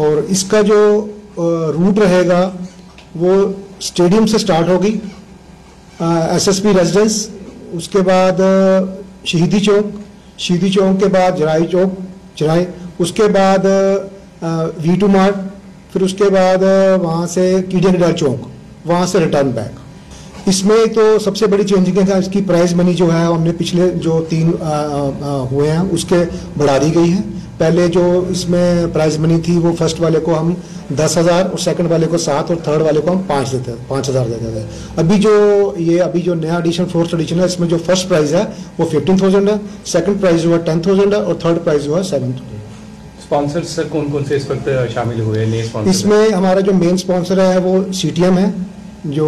और इसका जो रूट रहेगा वो स्टेडियम से स्टार्ट होगी एसएसपी रेजिडेंस उसके बाद शहीदी चौक शहीदी चौक के बाद जराई चौक जराई उसके बाद वी टू मार्ट फिर उसके बाद वहाँ से कीडिया निडाल चौक वहाँ से रिटर्न बैक इसमें तो सबसे बड़ी चेंजिंग है इसकी प्राइस मनी जो है हमने पिछले जो तीन अ, अ, हुए हैं उसके बढ़ा दी गई है। पहले जो इसमें प्राइज मनी थी वो फ़र्स्ट वाले को हम दस हज़ार और सेकंड वाले को सात और थर्ड वाले को हम पाँच देते पाँच हज़ार देते थे। अभी जो ये अभी जो नया एडिशन फोर्थ एडिशन है इसमें जो फ़र्स्ट प्राइज़ है वो फिफ्टीन थाउज़ेंड है सेकंड प्राइज़ हुआ टेन थाउज़ेंड है और थर्ड प्राइज़ हुआ है सेवन स्पॉन्सर सर कौन कौन से इस वक्त शामिल हुए हैं इसमें हमारा जो मेन स्पॉन्सर है वो सीटीएम है जो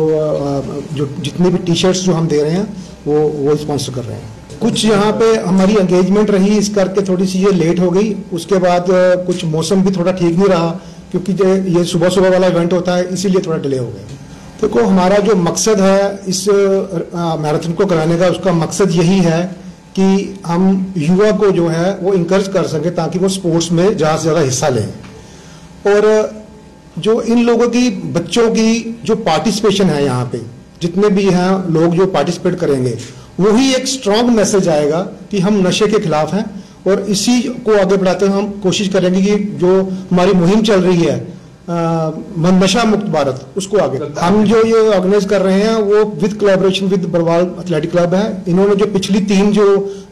जो जितने भी टी शर्ट्स जो हम दे रहे हैं वो वो स्पॉन्सर कर रहे हैं। कुछ यहाँ पे हमारी एंगेजमेंट रही, इस करके थोड़ी सी ये लेट हो गई। उसके बाद कुछ मौसम भी थोड़ा ठीक नहीं रहा, क्योंकि ये सुबह सुबह वाला इवेंट होता है, इसीलिए थोड़ा डिले हो गया। देखो तो हमारा जो मकसद है इस मैराथन को कराने का, उसका मकसद यही है कि हम युवा को जो है, वो इंकरेज कर सके, ताकि वो स्पोर्ट्स में ज़्यादा से ज़्यादा हिस्सा लें। और, जो इन लोगों की, बच्चों की जो पार्टिसिपेशन है यहाँ पे, जितने भी हैं, लोग जो पार्टिसिपेट करेंगे वही एक स्ट्रांग मैसेज आएगा कि हम नशे के खिलाफ हैं और इसी को आगे बढ़ाते हुए हम कोशिश करेंगे कि जो हमारी मुहिम चल रही है नशा मुक्त भारत, उसको आगे। हम जो ये ऑर्गेनाइज कर रहे हैं, वो with collaboration with Barwal athletic club है। इन्होंने जो पिछली तीन जो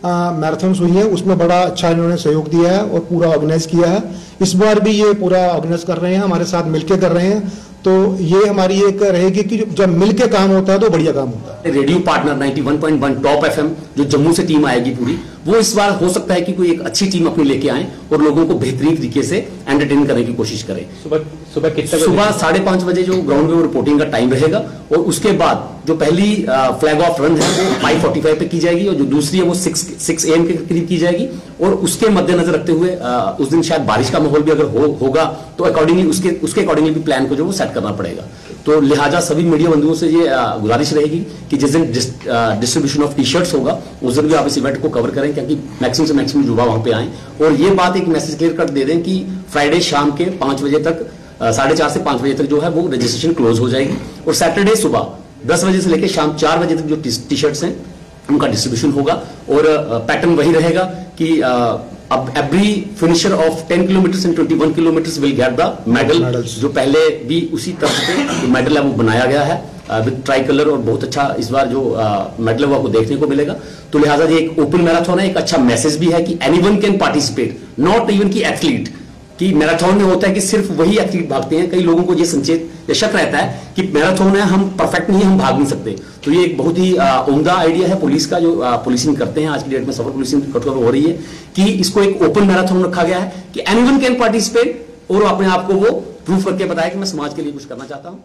मैराथन्स हुई हैं, उसमें बड़ा अच्छा इन्होंने सहयोग दिया है और पूरा ऑर्गेनाइज किया है। इस बार भी ये पूरा ऑर्गेनाइज कर रहे हैं, हमारे साथ मिलकर कर रहे हैं। तो ये हमारी एक रहेगी कि जब मिलके काम होता है तो बढ़िया काम होता है। रेडियो पार्टनर 91.1 टॉप एफएम जो जम्मू से टीम आएगी पूरी वो इस बार हो सकता है कि कोई एक अच्छी टीम अपनी लेके आए और लोगों को बेहतरीन तरीके से एंटरटेन करने की कोशिश करें। सुबह सुबह कितने सुबह साढ़े पाँच बजे जो ग्राउंड में रिपोर्टिंग का टाइम रहेगा और उसके बाद जो पहली फ्लैग ऑफ़ रन है वो फाइव फोर्टी फाइव पे की जाएगी और जो दूसरी है वो सिक्स सिक्स एम के करीब की जाएगी और उसके मद्देनजर रखते हुए अ, उस दिन शायद बारिश का माहौल भी अगर हो, होगा तो अकॉर्डिंगली उसके उसके अकॉर्डिंगली भी प्लान को जो वो सेट करना पड़ेगा। तो लिहाजा सभी मीडिया बंधुओं से ये गुजारिश रहेगी कि जिस दिन डिस्ट्रीब्यूशन ऑफ़ टी शर्ट्स होगा, उस दिन भी आप इस इवेंट को कवर करें, क्योंकि मैक्सिमम से मैक्सिमम युवा वहाँ पे आए। और ये बात एक मैसेज क्लियर कर दे दें कि फ्राइडे शाम के पाँच बजे तक साढ़े चार से पाँच बजे तक जो है वो रजिस्ट्रेशन क्लोज हो जाएगी। और सैटरडे सुबह दस बजे से लेकर शाम चार बजे तक जो टी शर्ट्स हैं, उनका डिस्ट्रीब्यूशन होगा। और पैटर्न वही रहेगा कि अब every finisher of 10 kilometre and 21 kilometre will get the medal जो पहले भी उसी तरह से जो मेडल है वो बनाया गया है विद ट्राई कलर और बहुत अच्छा इस बार जो मेडल है वो आपको देखने को मिलेगा। तो लिहाजा ये एक ओपन मैराथन है एक अच्छा मैसेज भी है कि anyone can participate not even की एथलीट कि मैराथन में होता है कि सिर्फ़ वही एथलीट भागते हैं। कई लोगों को ये संचेत, या शक रहता है कि मैराथन है, हम परफेक्ट नहीं, हम भाग नहीं सकते। तो ये एक बहुत ही उम्दा आइडिया है पुलिस का जो पुलिसिंग करते हैं। आज की डेट में सफ़र पुलिसिंग कठोर हो रही है कि इसको एक ओपन मैराथन रखा गया है कि एनीवन कैन पार्टिसिपेट और अपने आप को वो प्रूफ करके बताया कि मैं समाज के लिए कुछ करना चाहता हूँ।